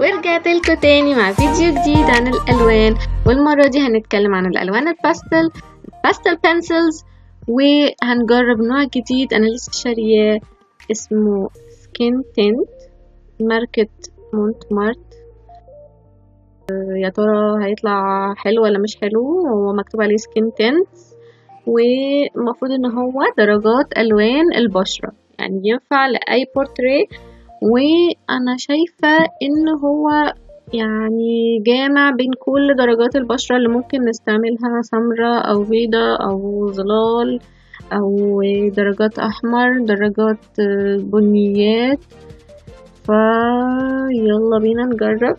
ورجعت لكم تاني مع فيديو جديد عن الألوان والمرة دي هنتكلم عن الألوان الباستل pastel pencils وهنجرب نوع جديد أنا لسه شارياه اسمه skin tint ماركة Mont Marte يا ترى هيطلع حلو ولا مش حلو هو مكتوب عليه skin tint والمفروض إن هو درجات ألوان البشرة. يعني ينفع لأي بورتريه وأنا شايفة إن هو يعني جامع بين كل درجات البشرة اللي ممكن نستعملها سمراء أو بيضة أو ظلال أو درجات أحمر درجات بنيات. فيلا بينا نجرب.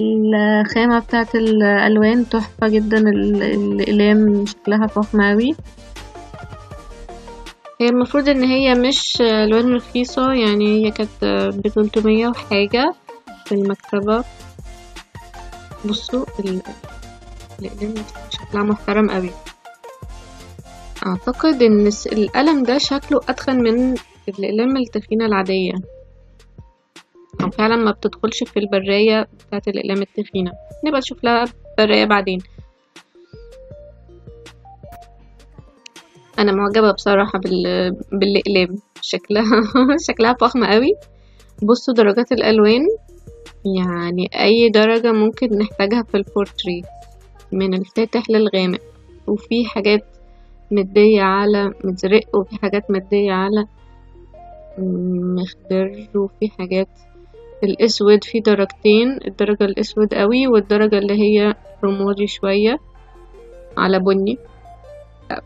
الخامة بتاعت الألوان تحفة جدا. الأقلام شكلها فخم أوي. هي المفروض إن هي مش ألوان رخيصة يعني هي كانت بتلتمية وحاجة في المكتبة. بصوا الأقلام شكلها محترم أوي. أعتقد إن القلم ده شكله أتخن من الأقلام التخينة العادية. أو فعلا ما بتدخلش في البراية بتاعت الأقلام التخينة. نبقى نشوف لها براية بعدين. أنا معجبة بصراحة بال... بالأقلام. شكلها شكلها فخمة قوي. بصوا درجات الألوان. يعني أي درجة ممكن نحتاجها في البورتري من الفاتح للغامق. وفي حاجات مدية على مزرق وفي حاجات مدية على مخضر وفي حاجات الأسود في درجتين الدرجة الأسود قوي والدرجة اللي هي رمادي شوية على بني.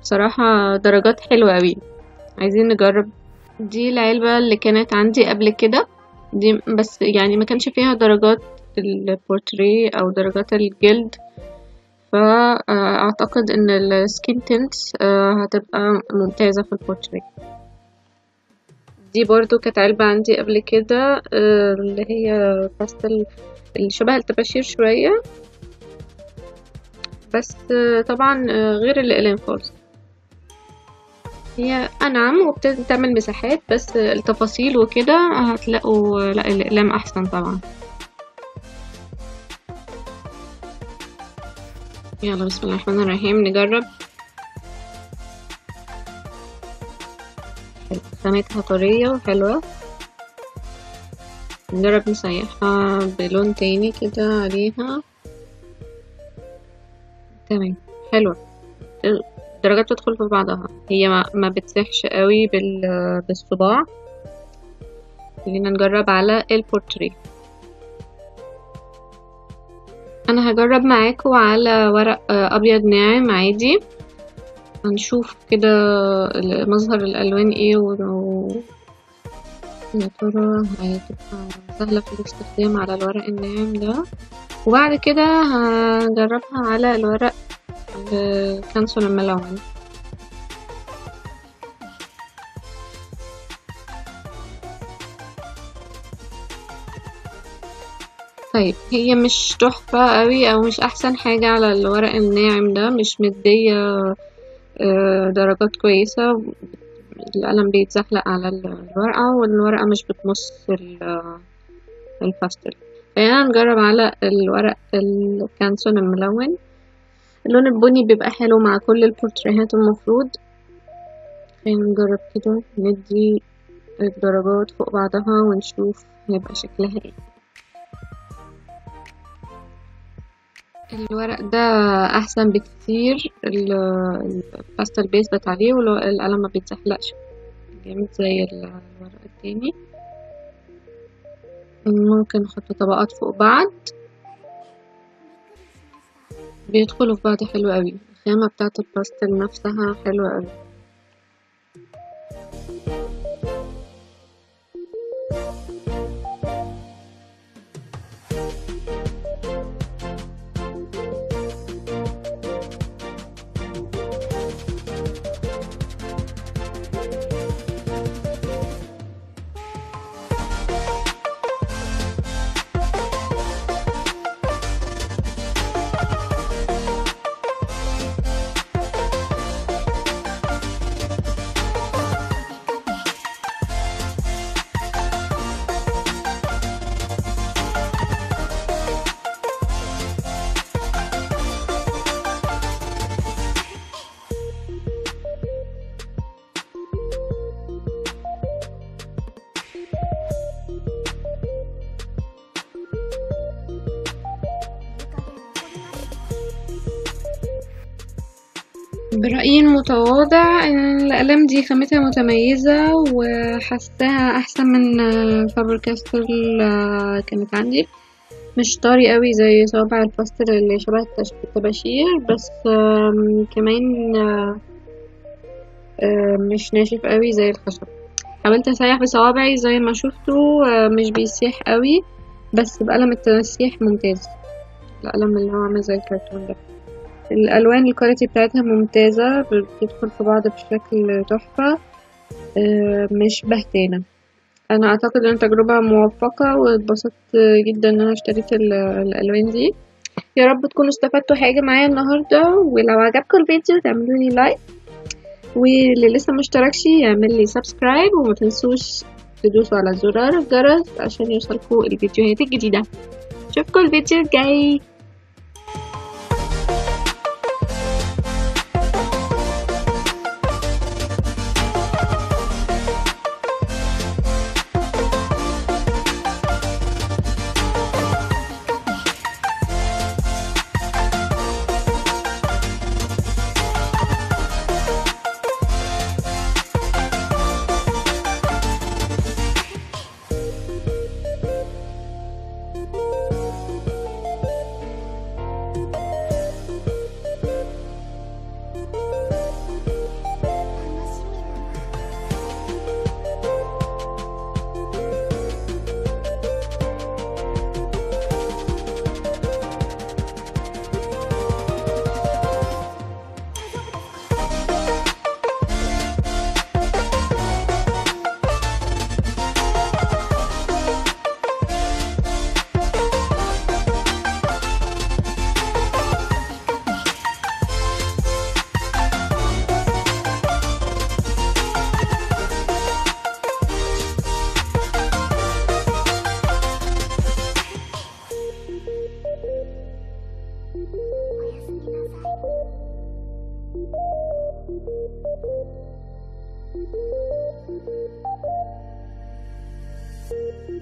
بصراحة درجات حلوة قوي. عايزين نجرب. دي العلبة اللي كانت عندي قبل كده. دي بس يعني ما كانش فيها درجات البورتري أو درجات الجلد. فاعتقد إن ال skin tints هتبقى ممتازة في البورتري. دي برضو كانت علبة عندي قبل كده اللي هي باستل اللي شبه الطباشير شوية. بس طبعا غير الأقلام خالص. هي أنعم وبتعمل مساحات بس التفاصيل وكده هتلاقوا لا الأقلام أحسن طبعا. يلا بسم الله الرحمن الرحيم. نجرب. خامتها طرية وحلوة نجرب نسيحها بلون تاني كده عليها. تمام حلوة. الدرجات تدخل في بعضها. هي ما, ما بتسيحش قوي بال بالصباع. خلينا نجرب على البورتري أنا هجرب معاكم على ورق أبيض ناعم عادي. هنشوف كده مظهر الألوان إيه و يا ترى هتبقى سهلة في الاستخدام على الورق الناعم ده. وبعد كده هجربها على الورق الكانسون الملون. طيب هي مش تحفة قوي أو مش أحسن حاجة على الورق الناعم ده مش مدية درجات كويسة. القلم بيتزحلق على الورقة والورقة مش بتمص الباستل خلينا نجرب على الورق ال Canson الملون. اللون البني بيبقى حلو مع كل البورتريهات المفروض. خلينا نجرب كده ندي الدرجات فوق بعضها ونشوف هيبقى شكلها إيه. الورق ده أحسن بكتير. الباستل بيثبت عليه والقلم ما بيتزحلقش. جامد زي الورق التاني. ممكن نحط طبقات فوق بعض. بيدخلوا في بعض حلو قوي. الخامة بتاعة الباستل نفسها حلوة قوي. برأيي المتواضع إن الأقلام دي خامتها متميزة وحاساها أحسن من فابر كاستل كانت عندي. مش طري قوي زي صوابع الباستل اللي شبه الطباشير بس كمان آه، آه، مش ناشف قوي زي الخشب. حاولت اسيح بصوابعي زي ما شفتوا آه، مش بيسيح قوي بس بقلم التسيح ممتاز. القلم اللي هو عامل زي الكرتون ده. الألوان ال quality بتاعتها ممتازة بتدخل في بعض بشكل تحفة آه، مش بهتانة. أنا أعتقد إن تجربة موفقة واتبسطت جدا إن أنا اشتريت ال- الألوان دي. يا رب تكونوا استفدتوا حاجة معايا النهارده ولو عجبكم الفيديو تعملوا لي like واللي لسه مشتركش يعمل لي subscribe وما تنسوش تدوسوا على زرار الجرس عشان يوصلكوا الفيديوهات الجديدة. اشوفكم الفيديو الجاي.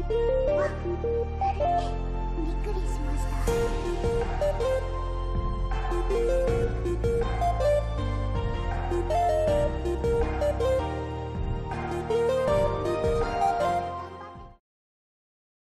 わっびっくりしました。